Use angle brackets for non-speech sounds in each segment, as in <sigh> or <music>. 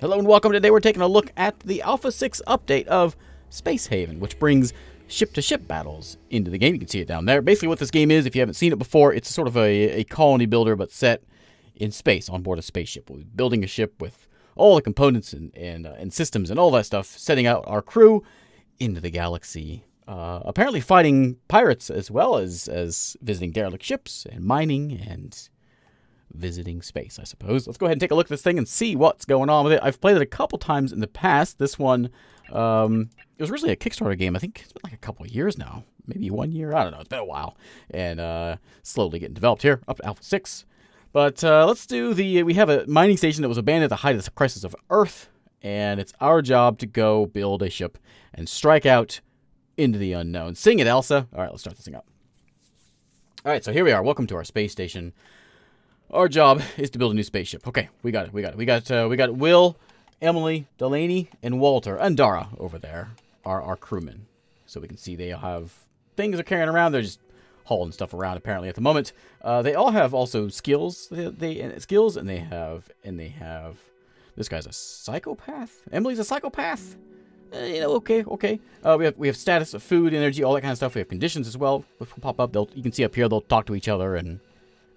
Hello and welcome. Today we're taking a look at the Alpha 6 update of Space Haven, which brings ship-to-ship battles into the game. You can see it down there. Basically what this game is, if you haven't seen it before, it's sort of a, a colony builder but set in space on board a spaceship. We're building a ship with all the components and, and, uh, and systems and all that stuff, setting out our crew into the galaxy. Uh, apparently fighting pirates as well as, as visiting derelict ships and mining and visiting space, I suppose. Let's go ahead and take a look at this thing and see what's going on with it. I've played it a couple times in the past. This one, um, it was originally a Kickstarter game. I think it's been like a couple years now. Maybe one year. I don't know. It's been a while. And uh, slowly getting developed here, up to Alpha 6. But uh, let's do the... We have a mining station that was abandoned at the height of the crisis of Earth. And it's our job to go build a ship and strike out into the unknown. Sing it, Elsa. All right, let's start this thing up. All right, so here we are. Welcome to our space station. Our job is to build a new spaceship. Okay, we got it. We got it. We got uh, we got Will, Emily, Delaney, and Walter and Dara over there are our crewmen. So we can see they have things they're carrying around. They're just hauling stuff around apparently at the moment. Uh, they all have also skills. They, they skills and they have and they have. This guy's a psychopath. Emily's a psychopath. Uh, you know, okay, okay. Uh, we have we have status of food, energy, all that kind of stuff. We have conditions as well. Which will pop up. They'll you can see up here. They'll talk to each other and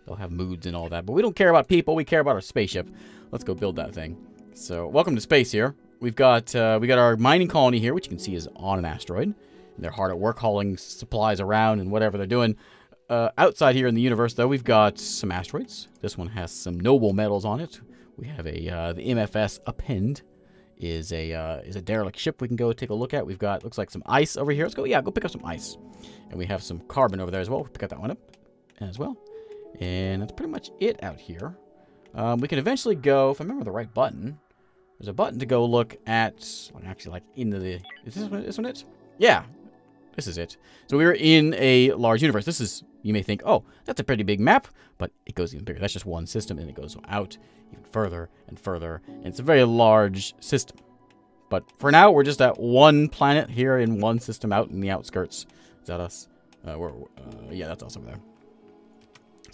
They'll have moods and all that. But we don't care about people. We care about our spaceship. Let's go build that thing. So, welcome to space here. We've got uh, we got our mining colony here, which you can see is on an asteroid. And they're hard at work hauling supplies around and whatever they're doing. Uh, outside here in the universe, though, we've got some asteroids. This one has some noble metals on it. We have a uh, the MFS Append is a uh, is a derelict ship we can go take a look at. We've got looks like some ice over here. Let's go. Yeah, go pick up some ice. And we have some carbon over there as well. Pick up that one up as well. And that's pretty much it out here. Um, we can eventually go, if I remember the right button, there's a button to go look at, actually like into the, is this one, this one it? Yeah, this is it. So we're in a large universe. This is, you may think, oh, that's a pretty big map, but it goes even bigger. That's just one system, and it goes out even further and further, and it's a very large system. But for now, we're just at one planet here in one system out in the outskirts. Is that us? Uh, we're, uh, yeah, that's us over there.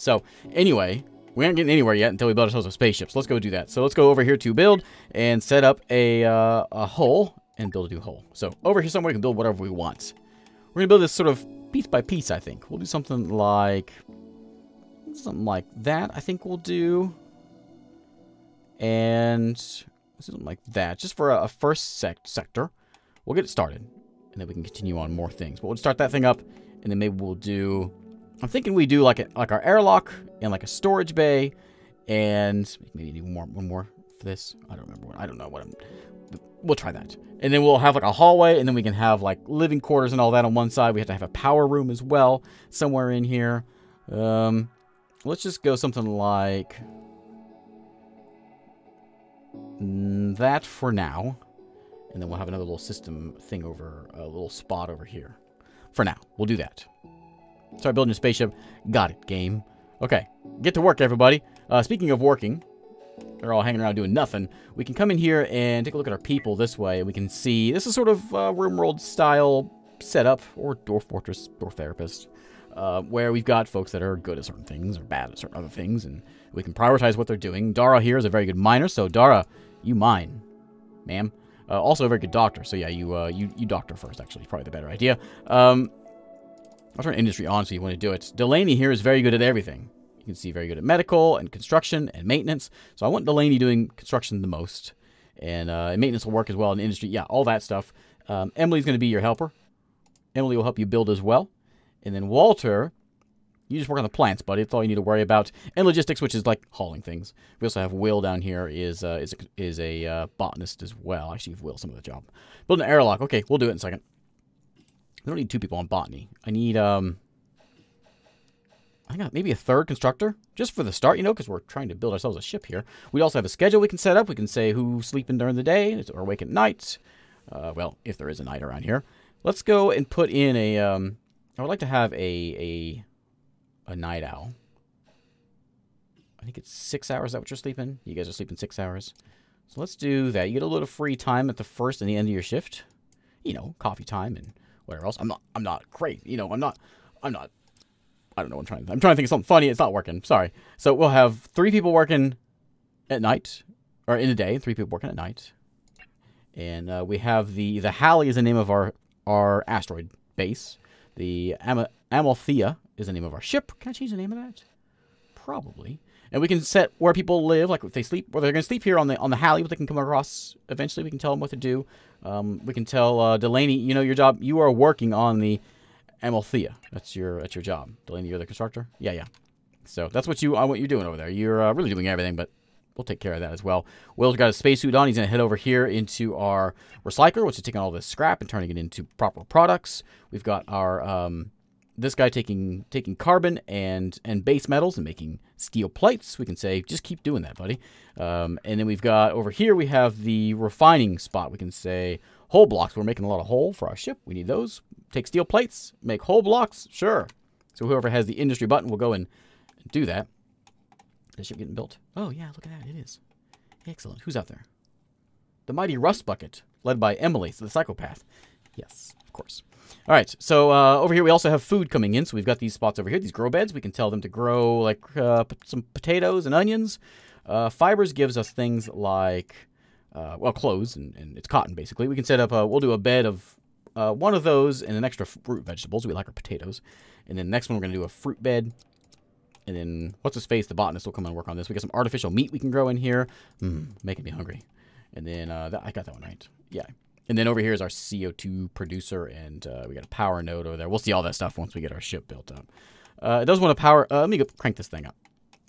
So anyway, we aren't getting anywhere yet until we build ourselves a spaceship. So let's go do that. So let's go over here to build and set up a, uh, a hull and build a new hull. So over here somewhere we can build whatever we want. We're going to build this sort of piece by piece, I think. We'll do something like... Something like that, I think we'll do. And... Something like that. Just for a, a first sec sector. We'll get it started. And then we can continue on more things. But we'll start that thing up. And then maybe we'll do I'm thinking we do like a, like our airlock and like a storage bay, and maybe one more one more for this. I don't remember. What, I don't know what I'm. We'll try that, and then we'll have like a hallway, and then we can have like living quarters and all that on one side. We have to have a power room as well somewhere in here. Um, let's just go something like that for now, and then we'll have another little system thing over a little spot over here. For now, we'll do that. Start building a spaceship. Got it, game. Okay, get to work, everybody. Uh, speaking of working, they're all hanging around doing nothing. We can come in here and take a look at our people this way. And we can see, this is sort of uh, World style setup, or Dwarf Fortress, Dwarf Therapist, uh, where we've got folks that are good at certain things or bad at certain other things, and we can prioritize what they're doing. Dara here is a very good miner, so Dara, you mine, ma'am. Uh, also a very good doctor, so yeah, you uh, you you doctor first, actually, probably the better idea. Um, I'll turn industry on so you want to do it. Delaney here is very good at everything. You can see very good at medical and construction and maintenance. So I want Delaney doing construction the most. And, uh, maintenance will work as well in industry. Yeah, all that stuff. Um, Emily's going to be your helper. Emily will help you build as well. And then Walter, you just work on the plants, buddy. That's all you need to worry about. And logistics, which is like hauling things. We also have Will down here is uh, is a, is a uh, botanist as well. Actually, Will some of the job. Build an airlock. Okay, we'll do it in a second. I don't need two people on botany. I need, um... I got maybe a third constructor, just for the start, you know, because we're trying to build ourselves a ship here. We also have a schedule we can set up. We can say who's sleeping during the day or awake at night. Uh, well, if there is a night around here. Let's go and put in a, um... I would like to have a, a, a night owl. I think it's six hours. That what you're sleeping? You guys are sleeping six hours. So let's do that. You get a little free time at the first and the end of your shift. You know, coffee time and whatever else. I'm not I'm not crazy. You know, I'm not I'm not I don't know what I'm trying I'm trying to think of something funny. It's not working. Sorry. So we'll have three people working at night or in the day, three people working at night. And uh, we have the the Halley is the name of our our asteroid base. The Am- Amalthea is the name of our ship. Can I change the name of that? Probably. And we can set where people live, like if they sleep, where they're going to sleep here on the on the Halley, but they can come across eventually. We can tell them what to do. Um, we can tell uh, Delaney, you know, your job. You are working on the Amalthea. That's your that's your job. Delaney, you're the constructor. Yeah, yeah. So that's what you uh, what you're doing over there. You're uh, really doing everything, but we'll take care of that as well. Will's got a spacesuit on. He's going to head over here into our recycler, which is taking all this scrap and turning it into proper products. We've got our um, this guy taking taking carbon and and base metals and making steel plates. We can say, just keep doing that, buddy. Um, and then we've got over here, we have the refining spot. We can say hull blocks. We're making a lot of hull for our ship. We need those. Take steel plates, make hull blocks. Sure. So whoever has the industry button will go and do that. The ship getting built. Oh, yeah, look at that. It is. Excellent. Who's out there? The mighty Rust Bucket, led by Emily, the psychopath. Yes, of course. All right, so uh, over here we also have food coming in. So we've got these spots over here, these grow beds. We can tell them to grow like uh, some potatoes and onions. Uh, fibers gives us things like, uh, well, clothes, and, and, it's cotton basically. We can set up, a, we'll do a bed of uh, one of those and an extra fruit vegetables. We like our potatoes. And then the next one we're going to do a fruit bed. And then, what's his face? The botanist will come and work on this. We got some artificial meat we can grow in here. Mm, making me hungry. And then, uh, I got that one right. Yeah. And then over here is our CO2 producer, and uh, we got a power node over there. We'll see all that stuff once we get our ship built up. Uh, it does want to power. Uh, let me go crank this thing up.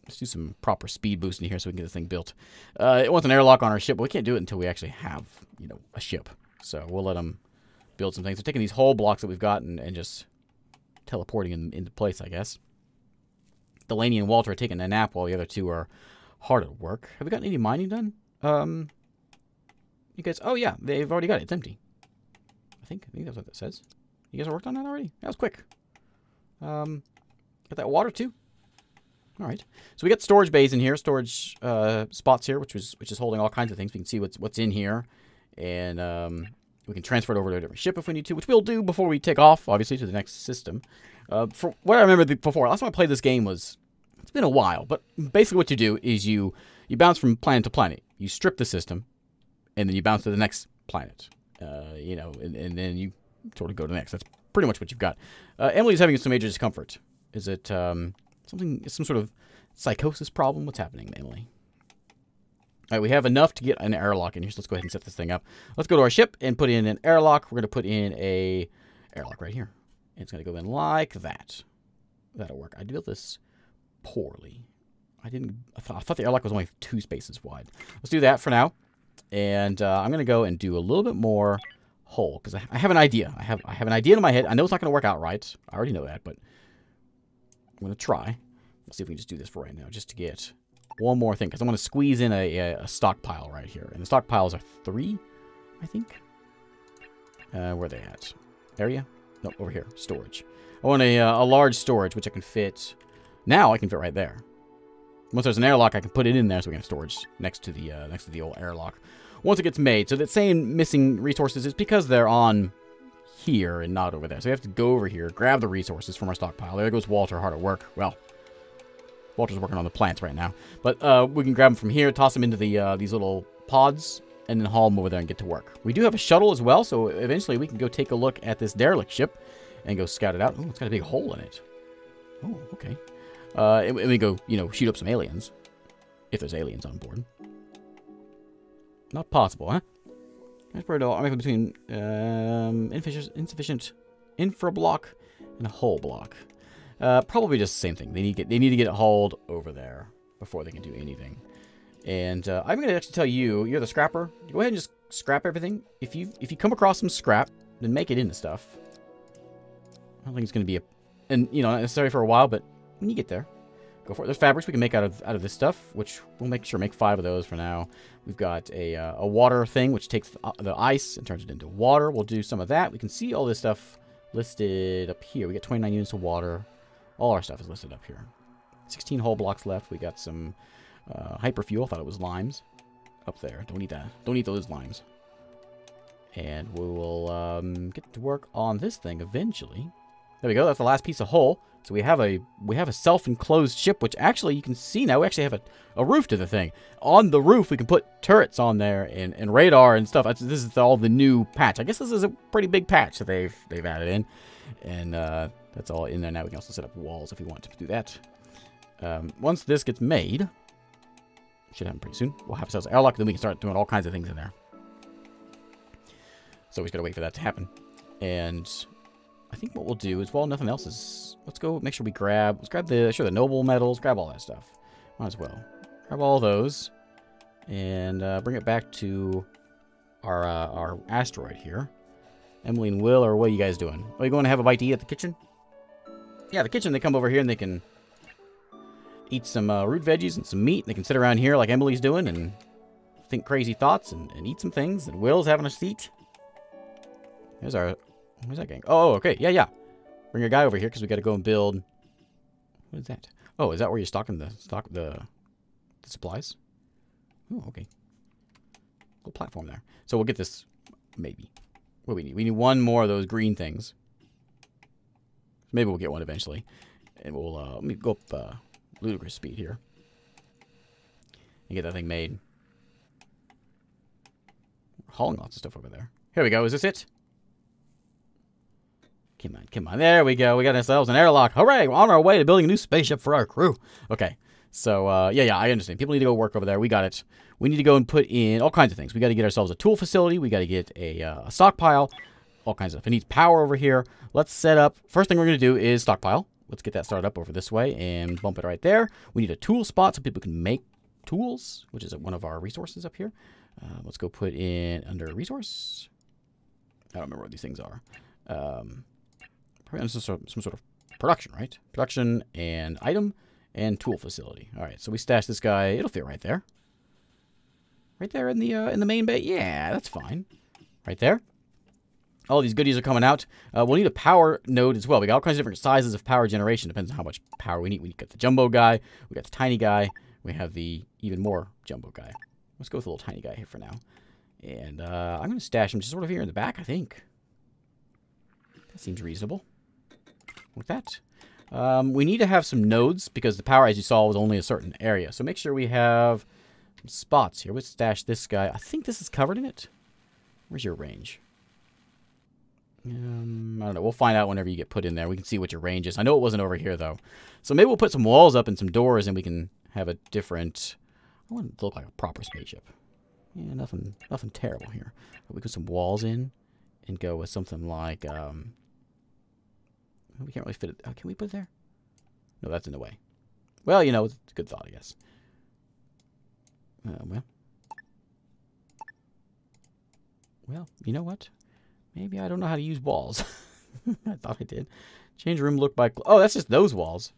Let's do some proper speed boosting here so we can get this thing built. Uh, it wants an airlock on our ship, but we can't do it until we actually have, you know, a ship. So we'll let them build some things. We're taking these hull blocks that we've got and, and just teleporting them into place, I guess. Delaney and Walter are taking a nap while the other two are hard at work. Have we gotten any mining done? Um, you guys, oh yeah, they've already got it. It's empty. I think, I think that's what that says. You guys have worked on that already? That was quick. Um, got that water too? All right. So we got storage bays in here, storage uh, spots here, which was which is holding all kinds of things. We can see what's what's in here, and um, we can transfer it over to a different ship if we need to, which we'll do before we take off, obviously, to the next system. Uh, for what I remember before, last time I played this game was it's been a while, but basically what you do is you you bounce from planet to planet. You strip the system, and then you bounce to the next planet. Uh, you know, and, and, then you sort of go to the next. That's pretty much what you've got. Uh, Emily's having some major discomfort. Is it um, something, some sort of psychosis problem? What's happening, Emily? All right, we have enough to get an airlock in here, so let's go ahead and set this thing up. Let's go to our ship and put in an airlock. We're going to put in a airlock right here. It's going to go in like that. That'll work. I built this poorly. I didn't. I thought, I thought the airlock was only two spaces wide. Let's do that for now. And uh, I'm going to go and do a little bit more hull because I, have an idea. I have I have an idea in my head. I know it's not going to work out right. I already know that, but I'm going to try. Let's see if we can just do this for right now, just to get one more thing, because I'm to squeeze in a, a, a, stockpile right here. And the stockpiles are three, I think. Uh, where are they at? Area? No, over here. Storage. I want a, uh, a large storage, which I can fit... Now I can fit right there. Once there's an airlock, I can put it in there so we can have storage next to the uh, next to the old airlock. Once it gets made, so that saying missing resources is because they're on here and not over there. So we have to go over here, grab the resources from our stockpile. There goes Walter hard at work. Well, Walter's working on the plants right now. But uh, we can grab them from here, toss them into the uh, these little pods, and then haul them over there and get to work. We do have a shuttle as well, so eventually we can go take a look at this derelict ship and go scout it out. Oh, it's got a big hole in it. Oh, okay. Uh, and, we go, you know, shoot up some aliens. If there's aliens on board. Not possible, huh? I'm making between um, insufficient, insufficient infra block and a hull block. Uh, probably just the same thing. They need, get, they need to get it hauled over there before they can do anything. And uh, I'm going to actually tell you, you're the scrapper. Go ahead and just scrap everything. If you if you come across some scrap, then make it into stuff. I don't think it's going to be a, and you know, not necessary for a while, but when you get there, go for it. There's fabrics we can make out of out of this stuff, which we'll make sure make five of those for now. We've got a, uh, a water thing, which takes the, uh, the, ice and turns it into water. We'll do some of that. We can see all this stuff listed up here. We got 29 units of water. All our stuff is listed up here. 16 hull blocks left. We got some uh, hyperfuel. Thought it was limes up there. Don't need that. Don't need those limes. And we will um, get to work on this thing eventually. There we go. That's the last piece of hull. So we have a we have a self-enclosed ship, which actually you can see now. We actually have a, a roof to the thing. On the roof, we can put turrets on there and, and radar and stuff. This is all the new patch. I guess this is a pretty big patch that they've they've added in, and uh, that's all in there now. We can also set up walls if we want to do that. Um, once this gets made, should happen pretty soon. We'll have ourselves airlock, then we can start doing all kinds of things in there. So we just gotta wait for that to happen. And I think what we'll do is, well, nothing else is... Let's go make sure we grab... Let's grab the, sure, the noble metals, grab all that stuff. Might as well. Grab all those. And uh, bring it back to our, uh, our asteroid here. Emily and Will, or what are you guys doing? Are you going to have a bite to eat at the kitchen? Yeah, the kitchen, they come over here and they can eat some uh, root veggies and some meat. They can sit around here like Emily's doing and think crazy thoughts and, and eat some things. And Will's having a seat. There's our... Where's that gang? Oh, okay. Yeah, yeah. Bring your guy over here because we got to go and build... What is that? Oh, is that where you're stocking the stock the, the supplies? Oh, okay. Little platform there. So we'll get this, maybe. What we need? We need one more of those green things. Maybe we'll get one eventually. And we'll, uh, let me go up, uh, ludicrous speed here. And get that thing made. We're hauling lots of stuff over there. Here we go. Is this it? Come on, come on. There we go. We got ourselves an airlock. Hooray! We're on our way to building a new spaceship for our crew. Okay. So, uh, yeah, yeah, I understand. People need to go work over there. We got it. We need to go and put in all kinds of things. We got to get ourselves a tool facility. We got to get a, uh, a stockpile. All kinds of stuff. It needs power over here. Let's set up. First thing we're going to do is stockpile. Let's get that started up over this way and bump it right there. We need a tool spot so people can make tools, which is one of our resources up here. Uh, let's go put in under resource. I don't remember what these things are. Um, probably some sort, of, some sort of production, right? Production and item and tool facility. All right, so we stash this guy. It'll fit right there. Right there in the uh, in the main bay. Yeah, that's fine. Right there. All these goodies are coming out. Uh, we'll need a power node as well. We got all kinds of different sizes of power generation. Depends on how much power we need. We got the jumbo guy. We got the tiny guy. We have the even more jumbo guy. Let's go with the little tiny guy here for now. And uh, I'm going to stash him just sort of here in the back, I think. That seems reasonable. Like that. Um, we need to have some nodes because the power, as you saw, was only a certain area. So make sure we have spots here. Let's stash this guy. I think this is covered in it. Where's your range? Um, I don't know. We'll find out whenever you get put in there. We can see what your range is. I know it wasn't over here, though. So maybe we'll put some walls up and some doors, and we can have a different... I want it to look like a proper spaceship. Yeah, nothing nothing terrible here. But we put some walls in and go with something like... Um, we can't really fit it. Oh, can we put it there? No, that's in the way. Well, you know, it's a good thought, I guess. Uh, well. Well, you know what? Maybe I don't know how to use walls. <laughs> I thought I did. Change room look by... Oh, that's just those walls.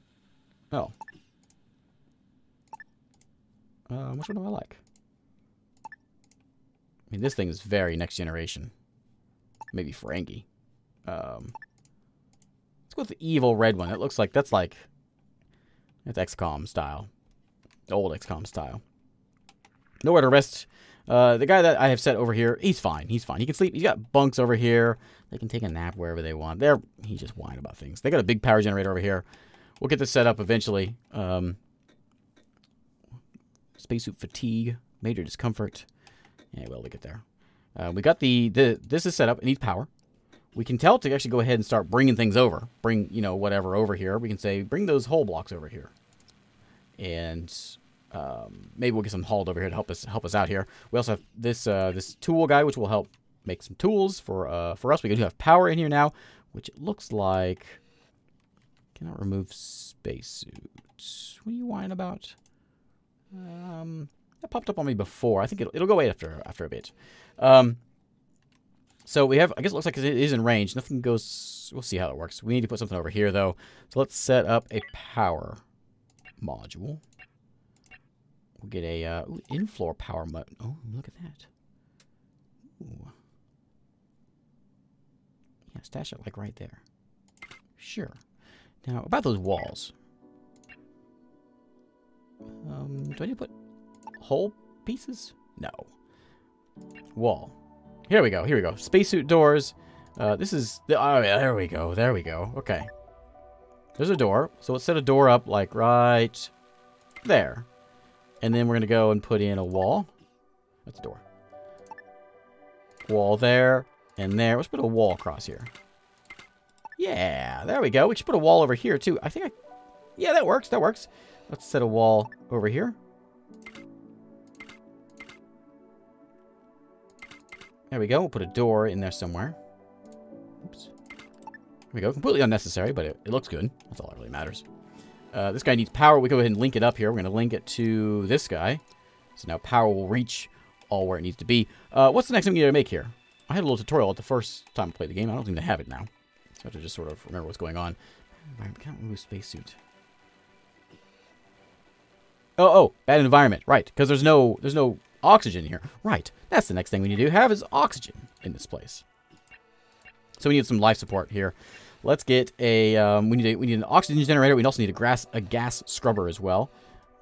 Oh. Uh, which one do I like? I mean, this thing is very next generation. Maybe Ferengi. Um, go with the evil red one. It looks like that's like... It's XCOM style. Old XCOM style. Nowhere to rest uh, the guy that I have set over here, he's fine. He's fine. He can sleep. He's got bunks over here. They can take a nap wherever they want. They're he's just whining about things. They got a big power generator over here. We'll get this set up eventually. Um, spacesuit fatigue, major discomfort. Yeah, well, we'll get there. Uh, we got the, the this is set up. It needs power. We can tell to actually go ahead and start bringing things over. Bring you know whatever over here. We can say bring those hull blocks over here. And um, maybe we'll get some hauled over here to help us help us out here. We also have this uh, this tool guy, which will help make some tools for uh, for us. We do have power in here now, which it looks like cannot remove spacesuits. What are you whining about? Um, that popped up on me before. I think it'll, it'll go away after after a bit. Um, so we have, I guess it looks like it is in range. Nothing goes, we'll see how it works. We need to put something over here though. So let's set up a power module. We'll get a uh, in-floor power mode. Oh, look at that. Ooh. Yeah, stash it like right there. Sure. Now, about those walls. Um, do I need to put whole pieces? No. Wall. Here we go. Here we go. Spacesuit doors. Uh, this is... The, oh, yeah, there we go. There we go. Okay. There's a door. So let's set a door up like right there. And then we're going to go and put in a wall. That's a door. Wall there and there. Let's put a wall across here. Yeah, there we go. We should put a wall over here too. I think I... Yeah, that works. That works. Let's set a wall over here. There we go. We'll put a door in there somewhere. Oops. There we go. Completely unnecessary, but it, it looks good. That's all that really matters. Uh, this guy needs power. We go ahead and link it up here. We're going to link it to this guy. So now power will reach all where it needs to be. Uh, what's the next thing we need to make here? I had a little tutorial at the first time I played the game. I don't think they have it now. So I have to just sort of remember what's going on. I can't move spacesuit. Oh, oh, bad environment. Right, because there's no there's no oxygen here. Right, that's the next thing we need to have is oxygen in this place. So we need some life support here. Let's get a, um, we need a, we need an oxygen generator. We also need a gas, a gas scrubber as well.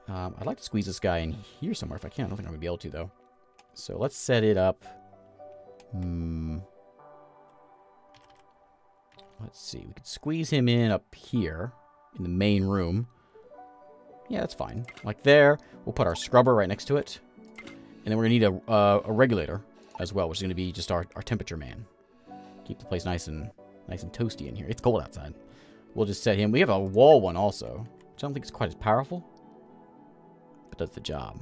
Um, I'd like to squeeze this guy in here somewhere if I can. I don't think I'm going to be able to, though. So let's set it up. Hmm. Let's see. We could squeeze him in up here in the main room. Yeah, that's fine. Like there. We'll put our scrubber right next to it. And then we're going to need a, uh, a regulator as well, which is going to be just our, our temperature man. Keep the place nice and Nice and toasty in here. It's cold outside. We'll just set him. We have a wall one also, which I don't think is quite as powerful. But does the job.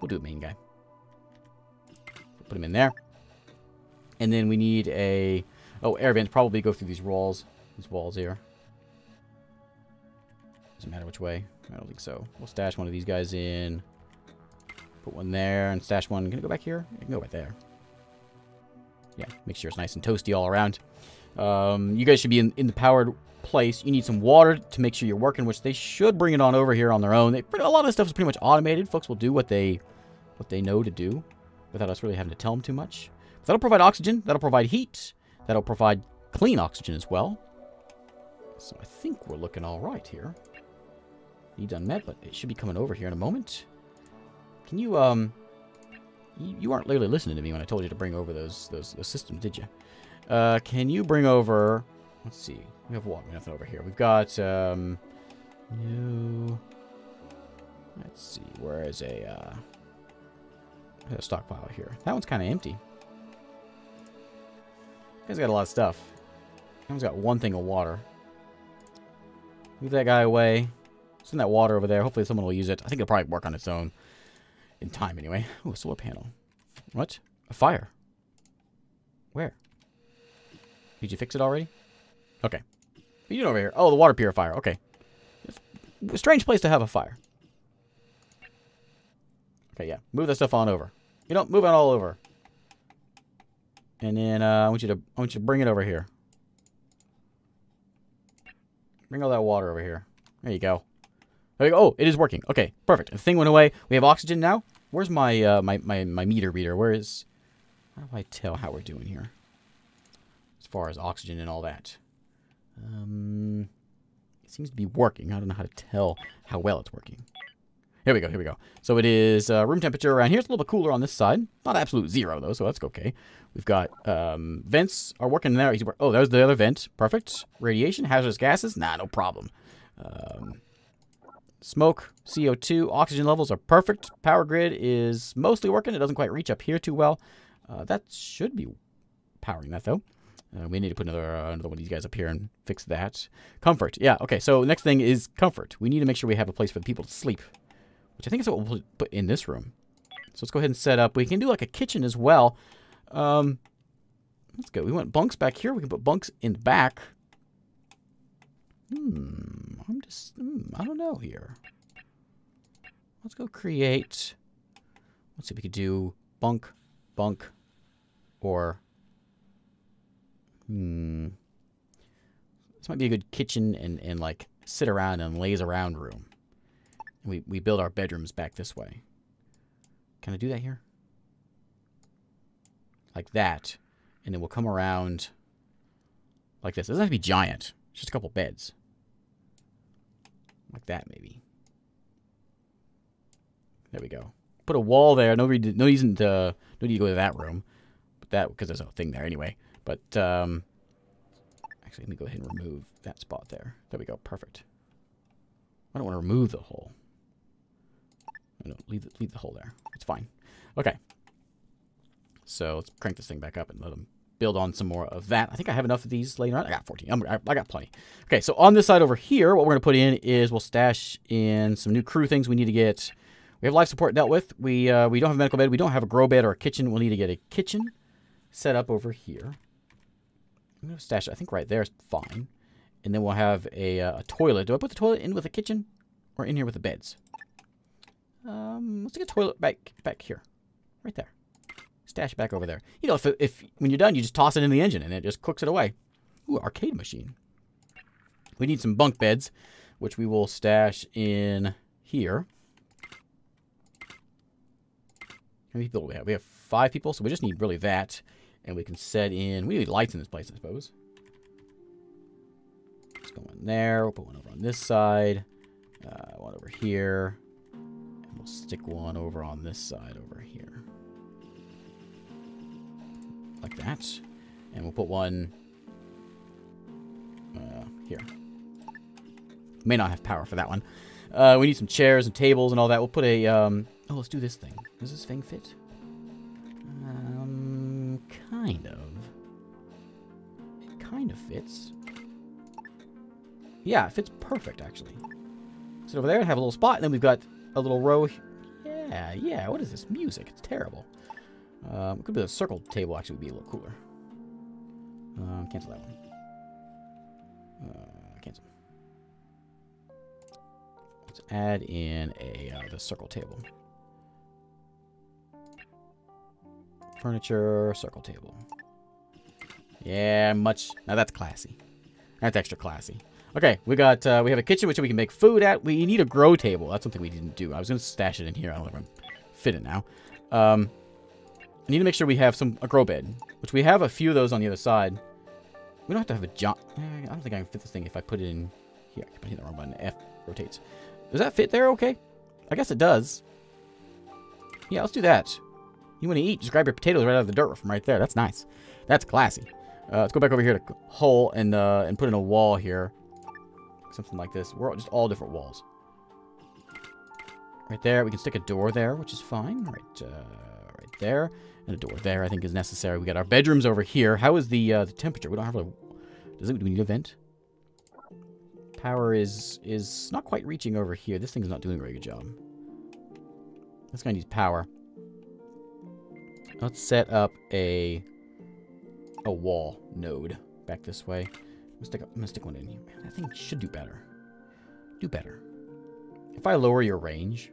We'll do a main guy. Put him in there. And then we need a... Oh, air vents probably go through these walls. These walls here. Doesn't matter which way. I don't think so. We'll stash one of these guys in. Put one there and stash one. Can I go back here? I can go right there. Yeah, make sure it's nice and toasty all around. Um, you guys should be in, in the powered place. You need some water to make sure you're working, which they should bring it on over here on their own. They, a lot of stuff is pretty much automated. Folks will do what they what they know to do without us really having to tell them too much. That'll provide oxygen. That'll provide heat. That'll provide clean oxygen as well. So I think we're looking all right here. Needs unmet, but it should be coming over here in a moment. Can you, um... You, aren't really listening to me when I told you to bring over those, those, those systems, did you? Uh, can you bring over... Let's see. We have what? Nothing over here. We've got, um... New... Let's see. Where is a, uh... A stockpile here. That one's kind of empty. You guys got a lot of stuff. That one's got one thing of water. Move that guy away. Send that water over there. Hopefully someone will use it. I think it'll probably work on its own. In time, anyway. Oh, a solar panel. What? A fire. Where? Did you fix it already? Okay. What are you doing over here? Oh, the water purifier. Okay. Strange place to have a fire. Okay, yeah. Move that stuff on over. You know, move it all over. And then uh, I want you to I want you to bring it over here. Bring all that water over here. There you go. Go. Oh, it is working. Okay, perfect. The thing went away. We have oxygen now. Where's my uh, my, my my meter reader? Where is? How do I tell how we're doing here? As far as oxygen and all that. Um, it seems to be working. I don't know how to tell how well it's working. Here we go, here we go. So it is uh, room temperature around here. It's a little bit cooler on this side. Not absolute zero, though, so that's okay. We've got um, vents are working there. Oh, there's the other vent. Perfect. Radiation, hazardous gases. Nah, no problem. Um, smoke, CO2, oxygen levels are perfect. Power grid is mostly working. It doesn't quite reach up here too well. Uh, that should be powering that, though. Uh, we need to put another uh, another one of these guys up here and fix that. Comfort. Yeah, okay. So next thing is comfort. We need to make sure we have a place for the people to sleep. Which I think is what we'll put in this room. So let's go ahead and set up. We can do like a kitchen as well. Um, let's go. We want bunks back here. We can put bunks in the back. Hmm. I'm just, hmm, I don't know here. Let's go create. Let's see if we could do bunk, bunk, or Hmm. This might be a good kitchen and, and like sit around and laze around room. We, we build our bedrooms back this way. Can I do that here? Like that. And then we'll come around like this. It doesn't have to be giant. Just a couple beds. Like that, maybe. There we go. Put a wall there. No, no reason to no need to go to that room. But that because there's a thing there anyway. But um, Actually, let me go ahead and remove that spot there. There we go. Perfect. I don't want to remove the hole. No, leave the, leave the hole there. It's fine. Okay. So let's crank this thing back up and let them build on some more of that. I think I have enough of these later on. I got 14. I'm, I, I got plenty. Okay, so on this side over here, what we're going to put in is we'll stash in some new crew things we need to get. We have life support dealt with. We uh, we don't have a medical bed. We don't have a grow bed or a kitchen. We'll need to get a kitchen set up over here. I'm going to stash it. I think right there is fine. And then we'll have a, uh, a toilet. Do I put the toilet in with the kitchen or in here with the beds? Um, let's get a toilet back back here. Right there. Stash back over there. You know, if, if when you're done, you just toss it in the engine and it just cooks it away. Ooh, arcade machine. We need some bunk beds, which we will stash in here. How many people do we have? We have five people, so we just need really that. And we can set in... We need lights in this place, I suppose. Let's go in there. We'll put one over on this side. Uh, one over here. And we'll stick one over on this side over here. Like that. And we'll put one... Uh, here. May not have power for that one. Uh, we need some chairs and tables and all that. We'll put a... Um, oh, let's do this thing. Does this thing fit? Um, kind of. It kind of fits. Yeah, it fits perfect, actually. So over there, and have a little spot, and then we've got a little row. Yeah, yeah, what is this? Music. It's terrible. Um, could be a circle table, actually, would be a little cooler. Um, cancel that one. Uh, cancel. Let's add in a uh, the circle table. Furniture, circle table. Yeah, much. Now that's classy. That's extra classy. Okay, we got uh, we have a kitchen which we can make food at. We need a grow table. That's something we didn't do. I was gonna stash it in here. I don't know if I'm fit it now. Um, I need to make sure we have some a grow bed, which we have a few of those on the other side. We don't have to have a jump. Eh, I don't think I can fit this thing if I put it in here. I hit the wrong button. F rotates. Does that fit there? Okay. I guess it does. Yeah, let's do that. You want to eat? Just grab your potatoes right out of the dirt from right there. That's nice. That's classy. Uh, let's go back over here to hole and uh, and put in a wall here. Something like this. We're all, just all different walls. Right there. We can stick a door there, which is fine. Right, uh, there. And a door there, I think, is necessary. We got our bedrooms over here. How is the uh, the temperature? We don't have a... Does it, do we need a vent? Power is is not quite reaching over here. This thing's not doing a very good job. This guy needs power. Let's set up a a wall node back this way. I'm gonna stick, I'm gonna stick one in here. Man, that thing should do better. Do better. If I lower your range,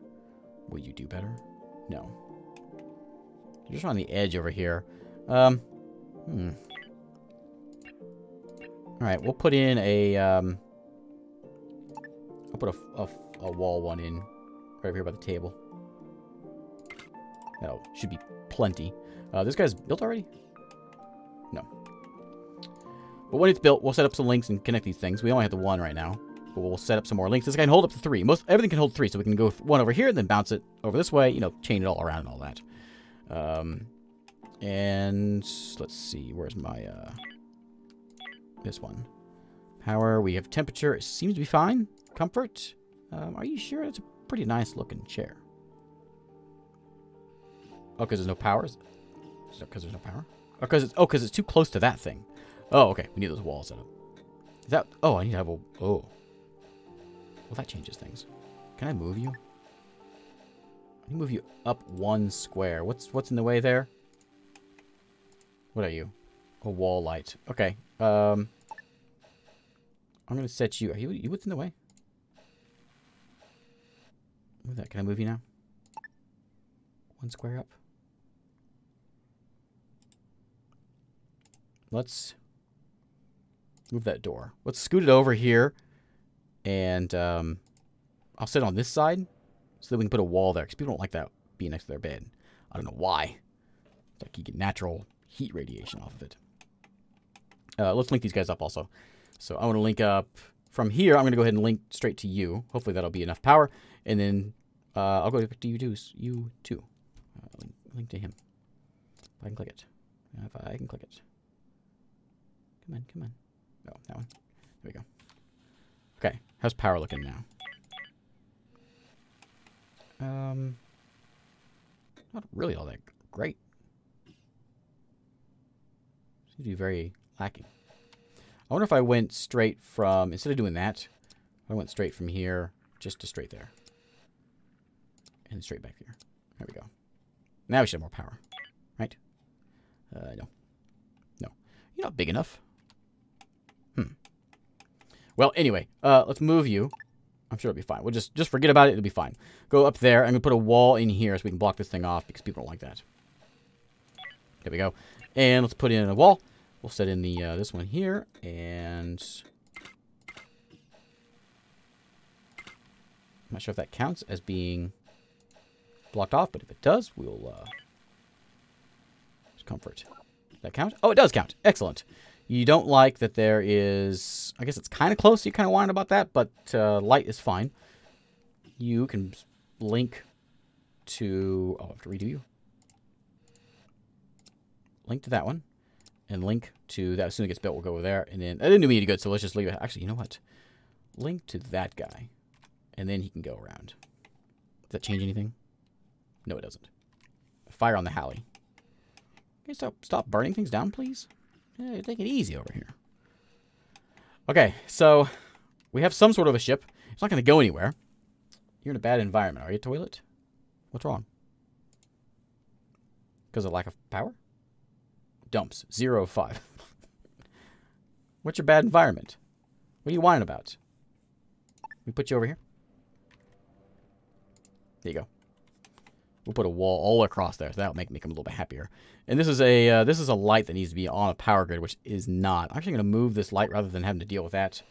will you do better? No. Just on the edge over here. Um, hmm. Alright, we'll put in a, um... I'll put a, a, a wall one in right over here by the table. That should be plenty. Uh, this guy's built already? No. But when it's built, we'll set up some links and connect these things. We only have the one right now. But we'll set up some more links. This guy can hold up to three. Most Everything can hold three, so we can go one over here, and then bounce it over this way, you know, chain it all around and all that. Um, and let's see, where's my, uh, this one. Power, we have temperature. It seems to be fine. Comfort. Um, are you sure? It's a pretty nice looking chair. Oh, because there's no power? Because there's no power? Oh, because it's, oh, it's too close to that thing. Oh, okay. We need those walls set up. Is that... Oh, I need to have a... Oh. Well, that changes things. Can I move you? I can move you up one square. What's what's in the way there? What are you? A wall light. Okay. Um... I'm to set you... Are you, you what's in the way? Move that. Can I move you now? One square up. Let's move that door. Let's scoot it over here. And um, I'll sit on this side so that we can put a wall there. Because people don't like that being next to their bed. I don't know why. It's like you get natural heat radiation off of it. Uh, let's link these guys up also. So I want to link up from here. I'm going to go ahead and link straight to you. Hopefully that'll be enough power. And then uh, I'll go to you too. You too. Uh, link, link to him. If I can click it. If I can click it. Come on, come on. No, that one. There we go. Okay, how's power looking now? Um, not really all that great. Seems to be very lacking. I wonder if I went straight from, instead of doing that, I went straight from here just to straight there. And straight back here. There we go. Now we should have more power. Right? Uh, no. No. You're not big enough. Hmm. Well, anyway, uh, let's move you. I'm sure it'll be fine. We'll just, just forget about it. It'll be fine. Go up there. I'm going to put a wall in here so we can block this thing off because people don't like that. There we go. And let's put in a wall. We'll set in the uh, this one here. And... I'm not sure if that counts as being blocked off, but if it does, we'll... Uh, comfort. Does that count? Oh, it does count. Excellent. You don't like that there is... I guess it's kind of close. You kind of whine about that, but uh, light is fine. You can link to... Oh, I have to redo you. Link to that one. And link to that. As soon as it gets built, we'll go over there. And then... I didn't do me any good, so let's just leave it. Actually, you know what? Link to that guy. And then he can go around. Does that change anything? No, it doesn't. Fire on the Halley. Okay, so stop burning things down, please. Yeah, take it easy over here. Okay, so we have some sort of a ship. It's not going to go anywhere. You're in a bad environment, are you, toilet? What's wrong? Because of lack of power? Dumps. Zero five. <laughs> What's your bad environment? What are you whining about? We put you over here. There you go. We'll put a wall all across there, so that'll make, make them a little bit happier. And this is a uh, this is a light that needs to be on a power grid, which is not. I'm actually going to move this light rather than having to deal with that.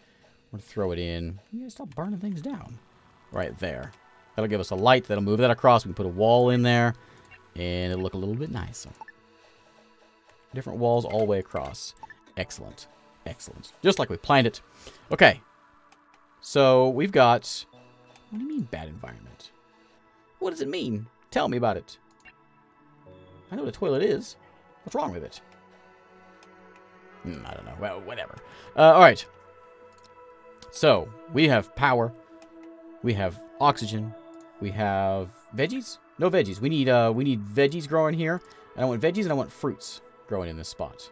I'm going to throw it in. You stop burning things down. Right there. That'll give us a light. That'll move that across. We can put a wall in there, and it'll look a little bit nicer. Different walls all the way across. Excellent. Excellent. Just like we planned it. Okay. So we've got... What do you mean bad environment? What does it mean? Tell me about it. I know what a toilet is. What's wrong with it? Mm, I don't know. Well, whatever. Uh, all right. So, we have power. We have oxygen. We have veggies? No veggies. We need uh, we need veggies growing here. And I want veggies and I want fruits growing in this spot.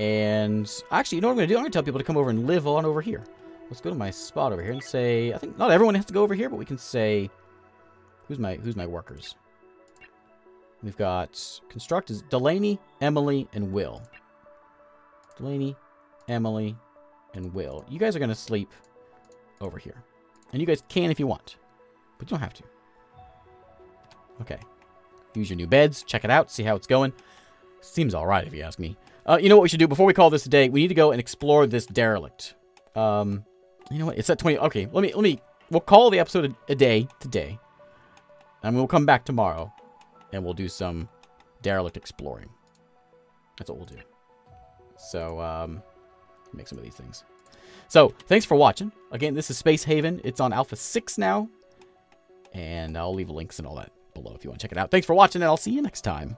And actually, you know what I'm going to do? I'm going to tell people to come over and live on over here. Let's go to my spot over here and say, I think not everyone has to go over here, but we can say Who's my who's my workers? We've got construct is Delaney, Emily, and Will. Delaney, Emily, and Will. You guys are gonna sleep over here. And you guys can if you want. But you don't have to. Okay. Use your new beds. Check it out. See how it's going. Seems alright if you ask me. Uh, you know what we should do? Before we call this a day, we need to go and explore this derelict. Um, you know what? It's at 20. Okay, let me, let me, we'll call the episode a, a day today. And we'll come back tomorrow and we'll do some derelict exploring. That's what we'll do. So, um, make some of these things. So, thanks for watching. Again, this is Space Haven. It's on Alpha 6 now. And I'll leave links and all that below if you want to check it out. Thanks for watching, and I'll see you next time.